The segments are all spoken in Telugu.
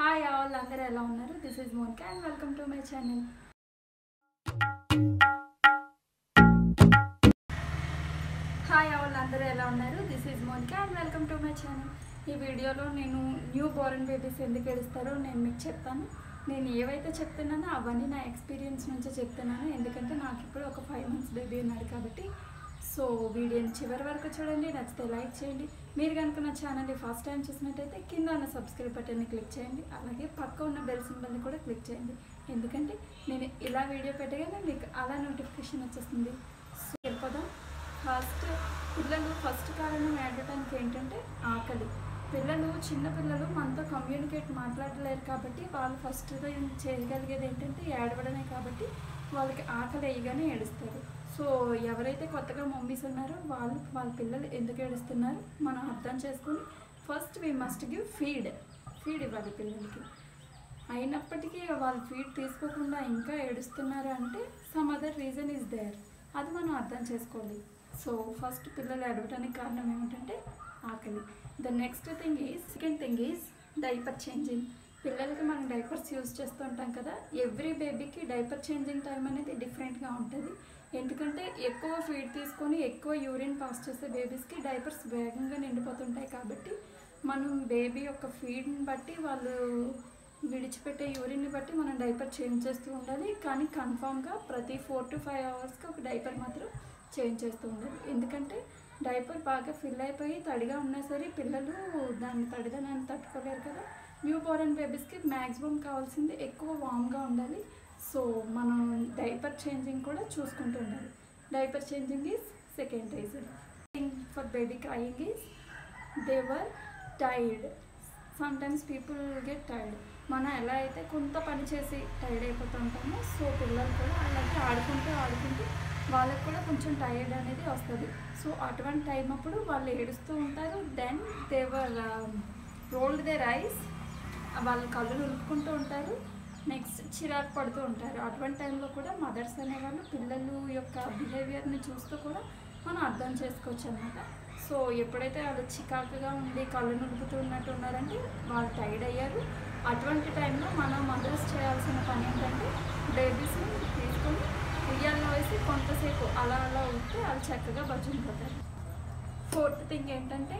హాయ్ ఆల్ అందరూ ఎలా ఉన్నారు? This is Monika and welcome to my channel hi all అందరూ ఎలా ఉన్నారు? This is Monika and welcome to my channel ఈ వీడియోలో నేను న్యూ బోర్న్ బేబీస్ ఎందుకు ఏడుస్తారో నేను మీకు చెప్తాను. నేను ఏవైతే చెప్తున్నానో అవన్నీ నా ఎక్స్పీరియన్స్ నుంచే చెప్తున్నాను. ఎందుకంటే నాకు ఇప్పుడు ఒక ఫైవ్ మంత్స్ బేబీ ఉన్నాడు కాబట్టి సో వీడియోని చివరి వరకు చూడండి నచ్చితే లైక్ చేయండి. మీరు కనుక నా ఛానల్ని ఫస్ట్ టైం చూసినట్టయితే కింద ఉన్న సబ్స్క్రైబ్ బటన్ని క్లిక్ చేయండి. అలాగే పక్క ఉన్న బెల్ సింబల్ని కూడా క్లిక్ చేయండి. ఎందుకంటే నేను ఇలా వీడియో పెట్టగానే మీకు అలా నోటిఫికేషన్ వచ్చేస్తుంది. సో వెళ్ళిపోదాం. ఫస్ట్ పిల్లలు ఫస్ట్ కారణం ఏడటానికి ఏంటంటే ఆకలి. పిల్లలు చిన్న పిల్లలు మనతో కమ్యూనికేట్ మాట్లాడలేరు కాబట్టి వాళ్ళు ఫస్ట్ చేయగలిగేది ఏంటంటే ఏడవడమే కాబట్టి వాళ్ళకి ఆకలి వేయగానే ఏడుస్తారు. సో ఎవరైతే కొత్తగా మమ్మీస్ ఉన్నారో వాళ్ళు వాళ్ళ పిల్లలు ఎందుకు ఏడుస్తున్నారు? మనం అర్థం చేసుకొని first we must give feed feed ఇవ్వాలి పిల్లలకి. అయినప్పటికీ వాళ్ళు ఫీడ్ తీసుకోకుండా ఇంకా ఏడుస్తున్నారు అంటే some other reason is there అది మనం అర్థం చేసుకోవాలి. సో ఫస్ట్ పిల్లలు ఏడవడానికి కారణం ఏమిటంటే ఆకలి. The next thing is second thing is diaper changing పిల్లలకి మనం డైపర్స్ యూజ్ చేస్తూ ఉంటాం కదా ఎవ్రీ బేబీకి డైపర్ చేంజింగ్ టైం అనేది డిఫరెంట్గా ఉంటుంది. ఎందుకంటే ఎక్కువ ఫీడ్ తీసుకొని ఎక్కువ యూరిన్ పాస్ చేసే బేబీస్కి డైపర్స్ వేగంగా నిండిపోతుంటాయి కాబట్టి మనం బేబీ యొక్క ఫీడ్ని బట్టి వాళ్ళు విడిచిపెట్టే యూరిన్ని బట్టి మనం డైపర్ చేంజ్ చేస్తూ ఉండాలి. కానీ కన్ఫామ్గా ప్రతి ఫోర్ టు ఫైవ్ అవర్స్కి ఒక డైపర్ మాత్రం చేంజ్ చేస్తూ ఉండాలి. ఎందుకంటే డైపర్ బాగా ఫిల్ అయిపోయి తడిగా ఉన్నా సరే పిల్లలు దాన్ని తడిదనాన్ని తట్టుకోలేరు కదా. న్యూ బోర్న్ బేబీస్కి మ్యాక్సిమం కావాల్సింది ఎక్కువ వామ్గా ఉండాలి. సో మనం డైపర్ చేంజింగ్ కూడా చూసుకుంటూ ఉండాలి. Diaper changing is second reason. For baby crying is they are tired. Sometimes people get tired. మనం ఎలా అయితే కొంత పని చేసి టైర్డ్ అయిపోతూ ఉంటామో సో పిల్లలు కూడా అలాగే ఆడుకుంటూ ఆడుకుంటూ వాళ్ళకి కూడా కొంచెం టైర్డ్ అనేది వస్తుంది. సో అటువంటి టైం అప్పుడు వాళ్ళు ఏడుస్తూ ఉంటారు. Then they are rolled their eyes వాళ్ళు కళ్ళు నిలుపుకుంటూ ఉంటారు. నెక్స్ట్ చిరాకు పడుతూ ఉంటారు. అటువంటి టైంలో కూడా మదర్స్ అనేవాళ్ళు పిల్లలు యొక్క బిహేవియర్ని చూస్తూ కూడా మనం అర్థం చేసుకోవచ్చు అనమాట సో ఎప్పుడైతే వాళ్ళు చికాకుగా ఉండి కళ్ళు నులుపుతూ ఉన్నట్టు ఉన్నారంటే వాళ్ళు టైర్డ్ అయ్యారు. అటువంటి టైంలో మనం మదర్స్ చేయాల్సిన పని ఏంటంటే బేబీస్ వేసి కొంతసేపు అలా అలా ఉంటే వాళ్ళు చక్కగా బచుకుపోతారు ఫోర్త్ థింగ్ ఏంటంటే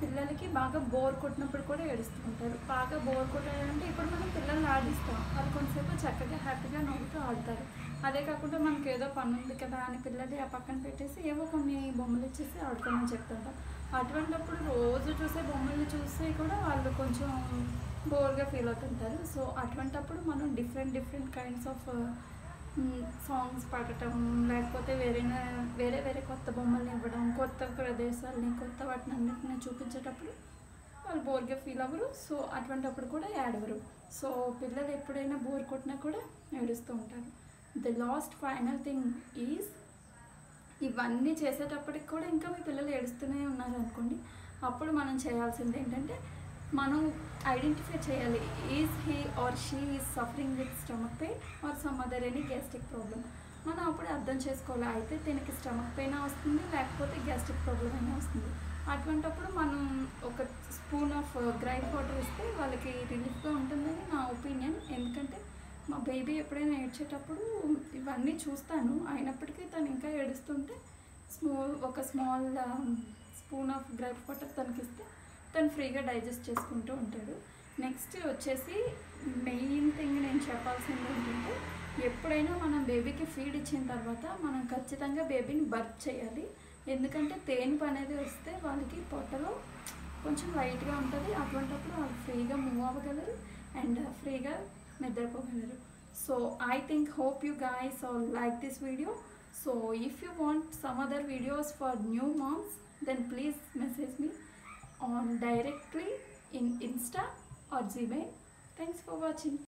పిల్లలకి బాగా బోర్ కొట్టినప్పుడు కూడా ఏడుస్తుంటారు. బాగా బోర్ కొట్టాలంటే ఇప్పుడు మనం పిల్లల్ని ఆడిస్తాం. వాళ్ళు కొంతసేపు చక్కగా హ్యాపీగా నవ్వుతూ ఆడతారు. అదే కాకుండా మనకి ఏదో పని ఉంది కదా అని పిల్లలు ఆ పక్కన పెట్టేసి ఏవో కొన్ని బొమ్మలు ఇచ్చేసి ఆడుకోమని చెప్తుంటాం అటువంటిప్పుడు రోజు చూసే బొమ్మలు చూసి కూడా వాళ్ళు కొంచెం బోర్గా ఫీల్ అవుతుంటారు. సో అటువంటప్పుడు మనం different different kinds of songs పాడటం లేకపోతే వేరే వేరే వేరే కొత్త బొమ్మల్ని ఇవ్వడం కొత్త ప్రదేశాలని కొత్త వాటిని అన్నింటిని చూపించేటప్పుడు వాళ్ళు బోర్గా ఫీల్ అవ్వరు. సో అటువంటప్పుడు కూడా ఏడవరు సో పిల్లలు ఎప్పుడైనా బోర్ కొట్టినా కూడా ఏడుస్తూ ఉంటారు. The last final thing is ఇవన్నీ చేసేటప్పటికి కూడా ఇంకా మీ పిల్లలు ఏడుస్తూనే ఉన్నారు అనుకోండి. అప్పుడు మనం చేయాల్సింది ఏంటంటే మనం ఐడెంటిఫై చేయాలి. Is he or she is suffering with stomach pain or some other any gastric problem మనం అప్పుడు అర్థం చేసుకోవాలి. అయితే దీనికి స్టమక్ పెయిన్ వస్తుంది లేకపోతే గ్యాస్ట్రిక్ ప్రాబ్లం అయినా వస్తుంది. అటువంటప్పుడు మనం ఒక స్పూన్ ఆఫ్ గ్రైండ్ వాటర్ ఇస్తే వాళ్ళకి రిలీఫ్గా ఉంటుందని నా ఒపీనియన్ ఎందుకంటే మా బేబీ ఎప్పుడైనా ఏడ్చేటప్పుడు ఇవన్నీ చూస్తాను. అయినప్పటికీ తను ఇంకా ఏడుస్తుంటే స్మాల్ ఒక small spoon of gripe water తనకిస్తే తను ఫ్రీగా డైజెస్ట్ చేసుకుంటూ ఉంటాడు నెక్స్ట్ వచ్చేసి మెయిన్ థింగ్ నేను చెప్పాల్సింది ఏంటంటే ఎప్పుడైనా మనం బేబీకి ఫీడ్ ఇచ్చిన తర్వాత మనం ఖచ్చితంగా బేబీని బర్త్ చేయాలి. ఎందుకంటే తేనుపు అనేది వస్తే వాళ్ళకి పొట్టలో కొంచెం లైట్గా ఉంటుంది. అటువంటిప్పుడు వాళ్ళు ఫ్రీగా మూవ్ అవ్వగలరు అండ్ ఫ్రీగా నిద్రపోగలరు. So I think hope you guys all like this video. So if you want some other videos for new moms then please message me. On directly in Insta or Gmail. Thanks for watching.